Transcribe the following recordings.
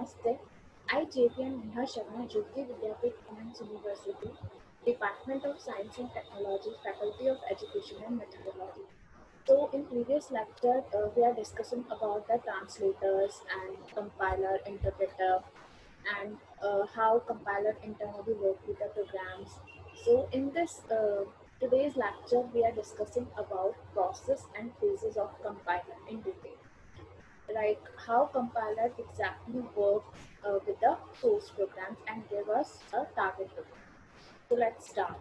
Namaste. I, JPN Neha Sharma, Jyoti Vidyapeeth Women's University, Department of Science and Technology, Faculty of Education and Methodology. So in previous lecture, uh, we are discussing about the translators and compiler, interpreter, and uh, how compiler internally work with the programs. So in this uh, today's lecture, we are discussing about process and phases of compiler in detail like how compiler exactly work uh, with the source programs and give us a target program. So let's start.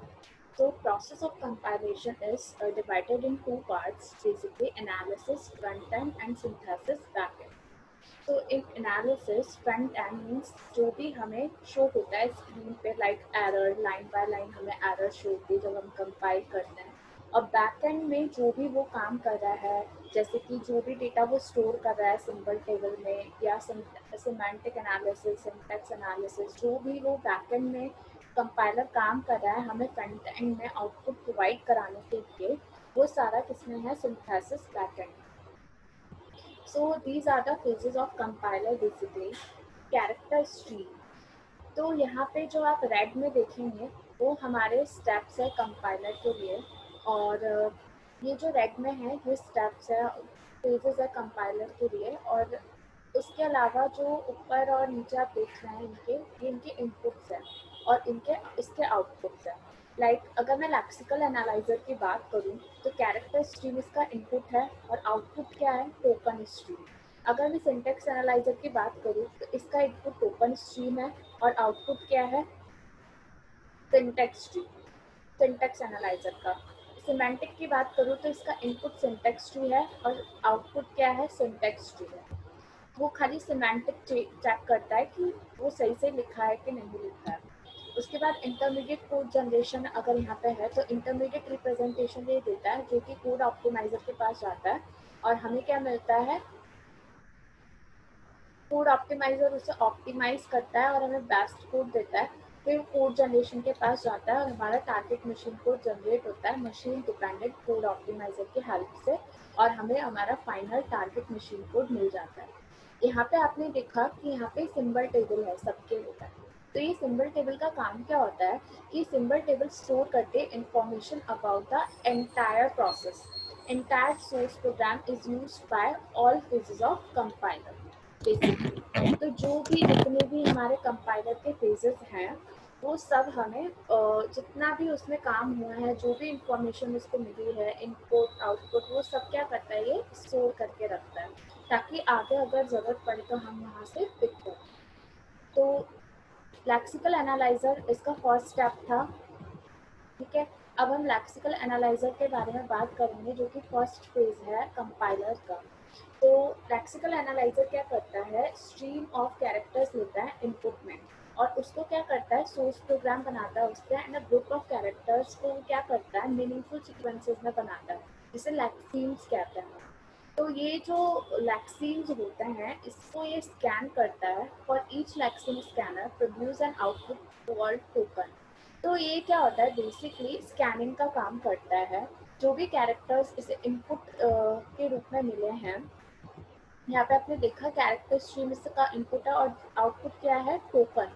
So process of compilation is uh, divided in two parts, basically analysis, front end and synthesis, back end. So in analysis, front end means जो भी हमें show होता है screen पे like error line by line हमें error show होती है जब हम कंपाइल करते हैं और बैक एंड में जो भी वो काम कर रहा है, जैसे कि जो भी डेटा वो स्टोर कर रहा है सिंबल टेबल में या सिमेंटिक एनालिसिस सिंटेक्स एनालिसिस जो भी वो बैक एंड में कंपाइलर काम कर रहा है, हमें फ्रंट एंड में आउटपुट प्रोवाइड कराने के लिए, वो सारा किसमें है? Synthesis and so these are the phases of compiler basically character stream तो यहाँ पे जो आप रेड में देखेंगे, वो हमारे स्टेप्स है कंपाइलर के लिए। और ये जो रेड में है ये स्टेप्स है पेजेस है कंपाइलर के लिए और उसके अलावा जो ऊपर और नीचे आप देख रहे हैं इनके ये इनके इनपुट्स हैं और इनके इसके आउटपुट्स हैं। लाइक like, अगर मैं लैक्सिकल एनालाइजर की बात करूँ तो कैरेक्टर स्ट्रीम इसका इनपुट है और आउटपुट क्या है? टोकन स्ट्रीम अगर मैं सिंटेक्स एनालाइजर की बात करूँ तो इसका इनपुट टोकन स्ट्रीम है और आउटपुट क्या है? सिंटेक्स स्ट्रीम सिंटेक्स एनालाइजर का। सिमेंटिक की बात करूँ तो इसका इनपुट सिंटेक्स ट्री है और आउटपुट क्या है? सिंटेक्स ट्री है। वो खाली सिमेंटिक चेक करता है कि वो सही से लिखा है कि नहीं लिखा है। उसके बाद इंटरमीडिएट कोड जनरेशन अगर यहाँ पे है तो इंटरमीडिएट रिप्रेजेंटेशन ये देता है जो कि कोड ऑप्टिमाइजर के पास जाता है और हमें क्या मिलता है? कोड ऑप्टिमाइजर उसे ऑप्टिमाइज करता है और हमें बेस्ट कोड देता है। फिर कोड जनरेशन के पास जाता है और हमारा टारगेट मशीन कोड जनरेट होता है मशीन डिपेंडेंट कोड ऑप्टिमाइजर की हेल्प से और हमें हमारा फाइनल टारगेट मशीन कोड मिल जाता है। यहाँ पे आपने देखा कि यहाँ पे सिंबल टेबल है सबके है तो ये सिंबल टेबल का काम क्या होता है कि सिंबल टेबल स्टोर करते information about the entire process entire source program is use by all phases of compiler basically तो जो भी जितने भी हमारे कंपाइलर के फेजेस हैं, वो सब हमें जितना भी उसमें काम हुआ है, जो भी इंफॉर्मेशन उसको मिली है इनपुट आउटपुट वो सब क्या करता है, ये स्टोर करके रखता है। ताकि आगे अगर ज़रूरत पड़े तो हम वहाँ से पिक करें। तो लैक्सिकल एनालाइजर इसका फ़र्स्ट स्टेप था। ठीक है? अब हम लैक्सिकल एनालाइजर के बारे में बात करेंगे, जो कि फ़र्स्ट फ़ेज़ है कंपाइलर का। तो लैक्सिकल एनालाइजर क्या करता है? स्ट्रीम ऑफ़ कैरेक्टर्स लेता है इनपुट में। और उसको क्या करता है? सोर्स प्रोग्राम बनाता है उससे and a group of characters को क्या करता है? मीनिंगफुल सीक्वेंसेस में बनाता है। जिसे लैक्सीन्स कहते हैं। तो ये जो लैक्सीन्स होते हैं, इसको ये स्कैन करता है। For each lexeme scanner produce an output word token तो ये क्या होता है? बेसिकली स्कैनिंग का काम करता है। जो भी कैरेक्टर्स इसे इनपुट के रूप में मिले हैं, यहाँ पे आपने देखा कैरेक्टर स्ट्रीम इसका इनपुट है और आउटपुट क्या है? टोकन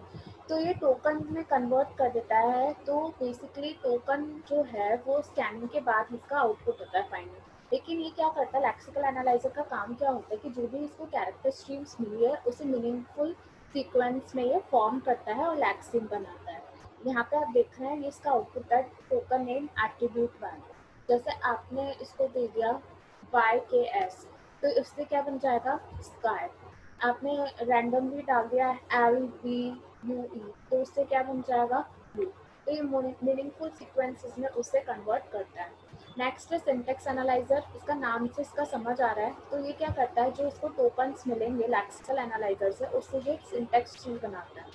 तो ये टोकन में कन्वर्ट कर देता है तो बेसिकली टोकन जो है वो स्कैनिंग के बाद इसका आउटपुट होता है फाइनल लेकिन ये क्या करता है? लैक्सिकल एनालाइजर का काम क्या होता है कि जो भी इसको कैरेक्टर स्ट्रीम्स मिली है, उसे मीनिंगफुल सीक्वेंस में ये फॉर्म करता है और लैक्सिन बनाता है. यहाँ पे आप देख रहे हैं, ये इसका आउटपुट है टोकन नेम एट्रीब्यूट वन जैसे आपने इसको दे दिया वाई के एस तो इससे क्या बन जाएगा? स्काई आपने रैंडमली डाल दिया एल बी यू ई तो उससे क्या बन जाएगा? ब्लू तो ये मीनिंगफुल सीक्वेंसेस में उससे कन्वर्ट करता है। नेक्स्ट है सिंटेक्स एनालाइजर इसका नाम से इसका समझ आ रहा है। तो ये क्या करता है, जो इसको टोकन्स मिलेंगे लैक्सिकल एनालाइजर से, उससे ये सिंटेक्स ट्री बनाता है।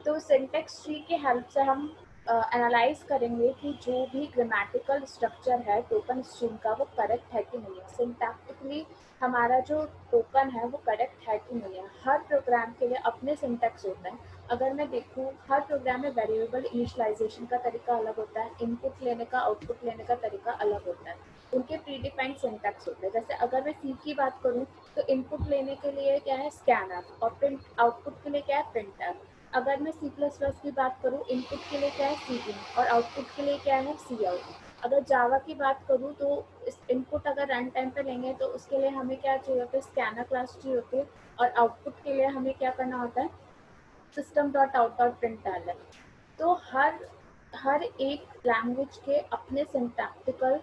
तो सिंटेक्स ट्री की हेल्प से हम एनालाइज uh, करेंगे कि जो भी ग्रामेटिकल स्ट्रक्चर है टोकन स्ट्रीम का वो करेक्ट है कि नहीं है? सिंटैक्टिकली हमारा जो टोकन है वो करेक्ट है कि नहीं है? हर प्रोग्राम के लिए अपने सिंटेक्स होते हैं। अगर मैं देखूँ हर प्रोग्राम में वेरिएबल इनिशलाइजेशन का तरीका अलग होता है इनपुट लेने का आउटपुट लेने का तरीका अलग होता है। उनके प्री डिफाइंड सिंटैक्स होते हैं। जैसे अगर मैं सी की बात करूँ तो इनपुट लेने के लिए क्या है? स्कैनर और प्रिंट आउटपुट के लिए क्या है? प्रिंटर अगर मैं सी प्लस प्लस की बात करूँ इनपुट के लिए क्या है? सी इन और आउटपुट के लिए क्या है? सी आउट अगर जावा की बात करूँ तो इस इनपुट अगर रन टाइम पे लेंगे तो उसके लिए हमें क्या चाहिए होता है? स्कैनर क्लास चाहिए होती है। और आउटपुट के लिए हमें क्या करना होता है? System dot out dot print तो हर हर एक लैंग्वेज के अपने सिंटैक्टिकल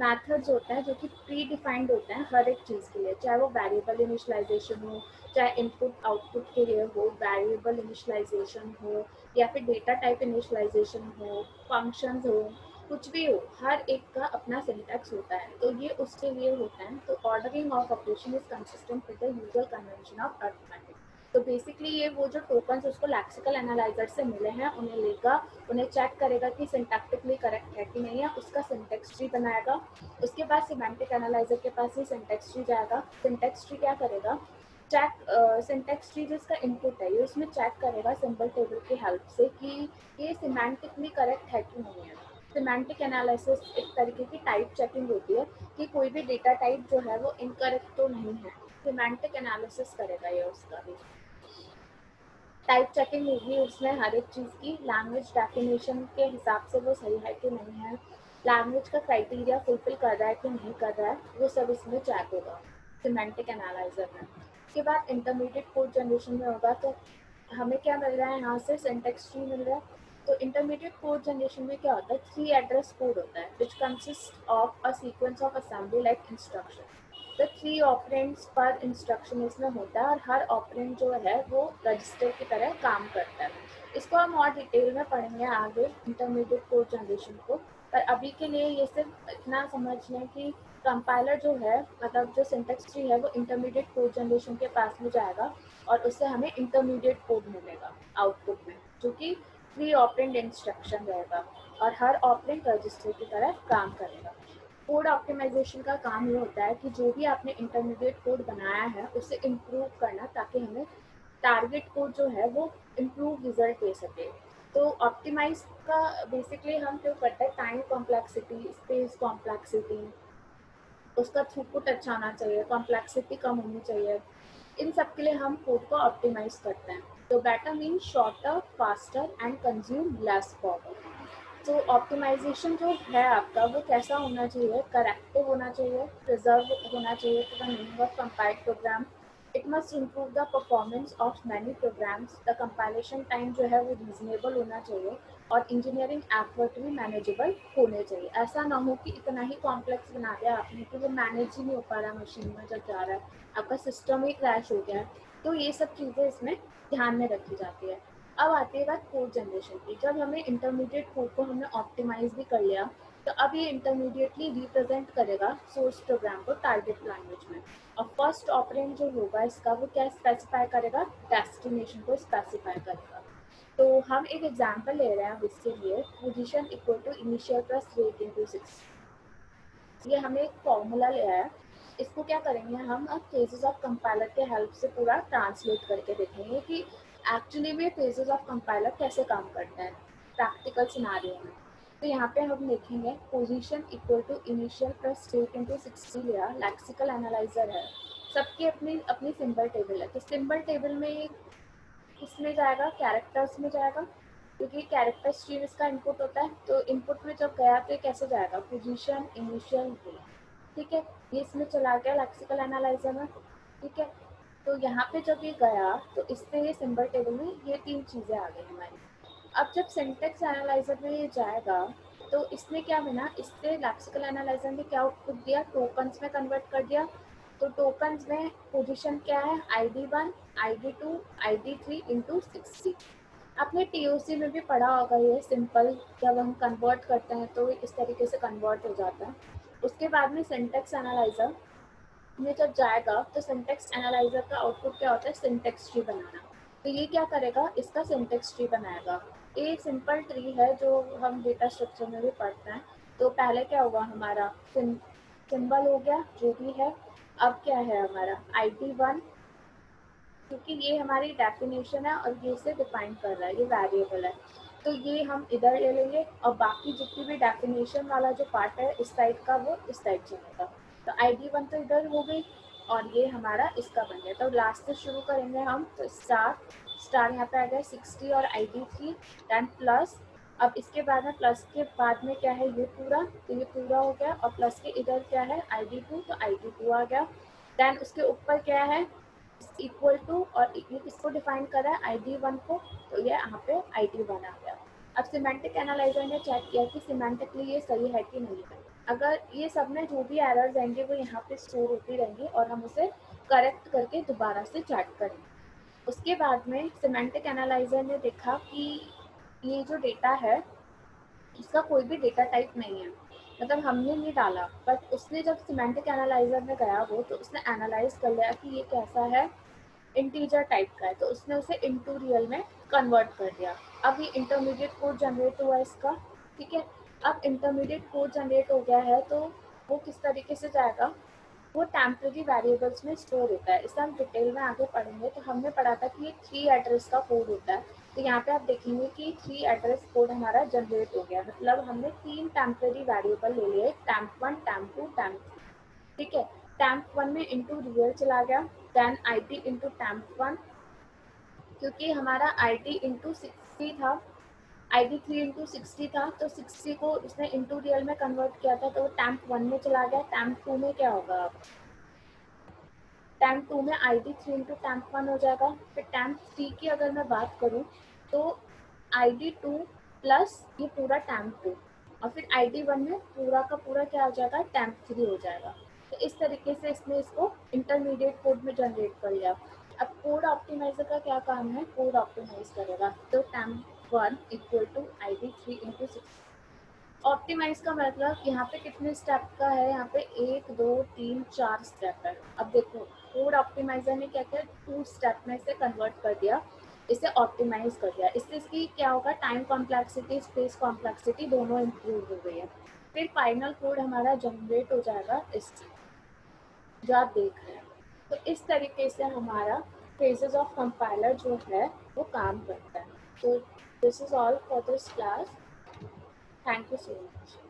मेथड्स होते हैं जो कि प्री डिफाइंड होते हैं हर एक चीज़ के लिए, चाहे वो वेरिएबल इनिशलाइजेशन हो, चाहे इनपुट आउटपुट के लिए हो वेरिएबल इनिशलाइजेशन हो, या फिर डेटा टाइप इनिशलाइजेशन हो फ़ंक्शंस हो, कुछ भी हो, हर एक का अपना सिंटैक्स होता है। तो ये उसके लिए होता है। तो ordering of operation is consistent with the usual convention of arithmetic तो बेसिकली ये वो जो टोकन्स उसको लैक्सिकल एनालाइजर से मिले हैं, उन्हें लेगा, उन्हें चेक करेगा कि सिंटैक्टिकली करेक्ट है कि नहीं है, उसका सिंटेक्स ट्री बनाएगा, उसके बाद सिमेंटिक एनालाइजर के पास ही सिंटेक्स ट्री जाएगा। सिंटेक्स ट्री क्या करेगा? चेक सिंटेक्स ट्री जिसका इनपुट है, ये उसमें चेक करेगा सिंबल टेबल की हेल्प से कि ये सिमेंटिकली करेक्ट है कि नहीं है। सिमेंटिक एनालिसिस एक तरीके की टाइप चेकिंग होती है कि कोई भी डेटा टाइप जो है वो इनकरेक्ट तो नहीं है। सिमेंटिक एनालिसिस करेगा ये उसका भी। टाइप चेकिंग होगी उसमें हर एक चीज़ की। लैंग्वेज डेफिनेशन के हिसाब से वो सही है कि नहीं है। लैंग्वेज का क्राइटेरिया फुलफिल कर रहा है कि नहीं कर रहा है, वो सब इसमें चेक होगा। सिमेंटिक एनालाइजर में। उसके बाद इंटरमीडिएट कोड जनरेशन में होगा तो हमें क्या मिल रहा है? यहाँ से सिंटेक्स ट्री मिल रहा है। तो इंटरमीडिएट कोड जनरेशन में क्या होता है? थ्री एड्रेस कोड होता है which consist of a sequence of assembly like instruction तो थ्री ऑपरेंट्स पर इंस्ट्रक्शन इसमें होता है और हर ऑपरेंट जो है वो रजिस्टर की तरह काम करता है। इसको हम और डिटेल में पढ़ेंगे आगे इंटरमीडिएट कोड जनरेशन को। पर अभी के लिए ये सिर्फ़ इतना समझ लें कि कंपाइलर जो है मतलब जो सिंटेक्स ट्री है, वो इंटरमीडिएट कोड जनरेशन के पास में जाएगा और उससे हमें इंटरमीडिएट कोड मिलेगा आउटपुट में, जो कि थ्री ऑपरेंट इंस्ट्रक्शन रहेगा और हर ऑपरेंट रजिस्टर की तरह काम करेगा। कोड ऑप्टिमाइजेशन का काम ये होता है कि जो भी आपने इंटरमीडिएट कोड बनाया है, उसे इम्प्रूव करना ताकि हमें टारगेट कोड जो है वो इम्प्रूव रिज़ल्ट दे सके। तो ऑप्टिमाइज का बेसिकली हम क्यों करते हैं टाइम कॉम्प्लेक्सिटी स्पेस कॉम्प्लेक्सिटी उसका थ्रूपुट अच्छा होना चाहिए कॉम्प्लेक्सिटी कम होनी चाहिए, इन सब के लिए हम कोड को ऑप्टिमाइज करते हैं। तो better mean shorter faster and consume less power तो ऑप्टिमाइजेशन जो है आपका, वो कैसा होना चाहिए? करेक्टिव होना चाहिए प्रिजर्व होना चाहिए to the meaning of compiled program it must improve the performance of many programs the compilation time जो है वो रीजनेबल होना चाहिए और इंजीनियरिंग एफर्ट भी मैनेजेबल होने चाहिए। ऐसा ना हो कि इतना ही कॉम्प्लेक्स बना दिया आपने कि वो मैनेज ही नहीं हो पा रहा मशीन में जब जा रहा है। आपका सिस्टम ही क्रैश हो गया है। तो ये सब चीज़ें इसमें ध्यान में रखी जाती है। अब आती है बात कोड जनरेशन की, जब हमें इंटरमीडिएट कोड को हमने ऑप्टिमाइज भी कर लिया तो अब ये इंटरमीडिएटली रिप्रेजेंट करेगा सोर्स प्रोग्राम को टारगेट लैंग्वेज में। और फ़र्स्ट ऑपरेंट जो होगा इसका, वो क्या स्पेसिफाई करेगा? डेस्टिनेशन को स्पेसिफाई करेगा। तो हम एक एग्ज़ाम्पल ले रहे हैं इसके लिए। Position equal to initial plus rate into six ये हमें एक फॉर्मूला लिया है। इसको क्या करेंगे हम? अब फेजेस ऑफ़ कंपाइलर के हेल्प से पूरा ट्रांसलेट करके देखेंगे कि एक्चुअली में फेजेस ऑफ़ कंपाइलर कैसे काम करता है? प्रैक्टिकल सिनारियो में। तो यहाँ पे हम देखेंगे position equal to initial plus state into sixty लिया लैक्सिकल एनालाइजर है। सबकी अपनी अपनी सिंबल टेबल है। तो सिंबल टेबल में किसमें जाएगा? कैरेक्टर्स में जाएगा। क्योंकि कैरेक्टर स्ट्रीम इसका इनपुट होता है। तो इनपुट में जब गया तो ये कैसे जाएगा? पोजीशन इनिशियल ठीक है? ये इसमें चला गया लैक्सिकल एनालाइजर में। ठीक है? तो यहाँ पे जब ये गया तो इससे ये सिंबल टेबल में ये तीन चीज़ें आ गई हमारी। अब जब सिंटेक्स एनालाइजर में ये जाएगा तो इसने क्या बना इससे लैप्सिकल एनालाइजर ने क्या आउटपुट दिया? टोकन्स में कन्वर्ट कर दिया। तो टोकन्स में पोजीशन क्या है? I D one I D two I D three into sixty आपने TOC में भी पढ़ा होगा ये सिंपल जब हम कन्वर्ट करते हैं तो इस तरीके से कन्वर्ट हो जाता है। उसके बाद में सिंटेक्स एनालाइजर में जब जाएगा तो सिंटेक्स एनालाइजर का आउटपुट क्या होता है? सिंटेक्स ट्री बनाना। तो ये क्या करेगा? इसका सिंटेक्स ट्री बनाएगा। ये सिंपल ट्री है जो हम डेटा स्ट्रक्चर में भी पढ़ते हैं। तो पहले क्या होगा हमारा? सिंबल हो गया, जो भी है। अब क्या है हमारा? आई डी वन क्योंकि ये हमारी डेफिनेशन है और ये इसे डिफाइन कर रहा है, ये वेरिएबल है। तो ये हम इधर ले लेंगे और बाकी जितनी भी डेफिनेशन वाला जो पार्ट है, इस साइड का वो, इस साइड चलेगा। तो आई डी वन तो इधर हो गई और ये हमारा इसका बन गया। तो लास्ट से शुरू करेंगे हम तो स्टार स्टार यहाँ पे आ गया सिक्सटी और I D three ten plus अब इसके बाद में प्लस के बाद में क्या है? ये पूरा तो ये पूरा हो गया और प्लस के इधर क्या है? आई डी टू तो आई डी टू आ गया। देन उसके ऊपर क्या है? इक्वल टू और ये किसको डिफाइन करा है? आई डी वन को तो ये यहाँ पे आई डी वन आ गया। अब सिमेंटिक एनालाइजर ने चेक किया कि सिमेंटिकली ये सही है कि नहीं है। अगर ये सब में जो भी एरर्स आएँगे, वो यहाँ पे स्टोर होती रहेंगी और हम उसे करेक्ट करके दोबारा से चेक करेंगे। उसके बाद में सिमेंटिक एनालाइजर ने देखा कि ये जो डेटा है, इसका कोई भी डेटा टाइप नहीं है। मतलब हमने नहीं डाला बट उसने जब सिमेंटिक एनालाइजर में गया वो तो उसने एनालाइज कर लिया कि ये कैसा है इंटीजर टाइप का है। तो उसने उसे इंटू रियल में कन्वर्ट कर दिया। अब ये इंटरमीडिएट कोड जनरेट हुआ इसका, ठीक है? अब इंटरमीडिएट कोड जनरेट हो गया है तो वो किस तरीके से जाएगा? वो टेम्प्रेरी वेरिएबल्स में स्टोर होता है। इसे हम डिटेल में आगे पढ़ेंगे। तो हमने पढ़ा था कि ये थ्री एड्रेस का कोड होता है। तो यहाँ पे आप देखेंगे कि थ्री एड्रेस कोड हमारा जनरेट हो गया। मतलब हमने तीन टेम्प्रेरी वेरिएबल ले लिए। Temp one temp two temp ठीक है? टैम्प वन में इंटू रियल चला गया। Then I T into temp one क्योंकि हमारा आई टी इंटू सिक्सटी था। I D three into sixty था तो सिक्सटी को उसने इंटू रियल में कन्वर्ट किया था तो वो टैम्प वन में चला गया। टैम्प टू में क्या होगा अब? टैम्प टू में I D three into temp one हो जाएगा। फिर टैम्प थ्री की अगर मैं बात करूँ तो आई डी टू प्लस ये पूरा टैम्प टू और फिर आई डी वन में पूरा का पूरा क्या हो जाएगा? टैम्प थ्री हो जाएगा। तो इस तरीके से इसने इसको इंटरमीडिएट कोड में जनरेट कर लिया। अब कोड ऑप्टिमाइजर का क्या काम है? कोड ऑप्टिमाइज करेगा। तो temp one equal to I D three into six optimise का मतलब यहाँ पे कितने स्टेप का है? यहाँ पे एक, दो, तीन, चार स्टेप है। अब देखो कोड ऑप्टिमाइजर ने क्या किया? टू स्टेप में इसे कन्वर्ट कर दिया। इसे ऑप्टिमाइज कर दिया। इससे इसकी क्या होगा? टाइम कॉम्प्लेक्सिटी स्पेस कॉम्प्लेक्सिटी दोनों इम्प्रूव हो गई है। फिर फाइनल कोड हमारा जनरेट हो जाएगा इस जो आप देख रहे हैं। तो इस तरीके से हमारा फेजेस ऑफ़ कंपाइलर जो है, वो काम करता है। तो This is all for this class. Thank you so much.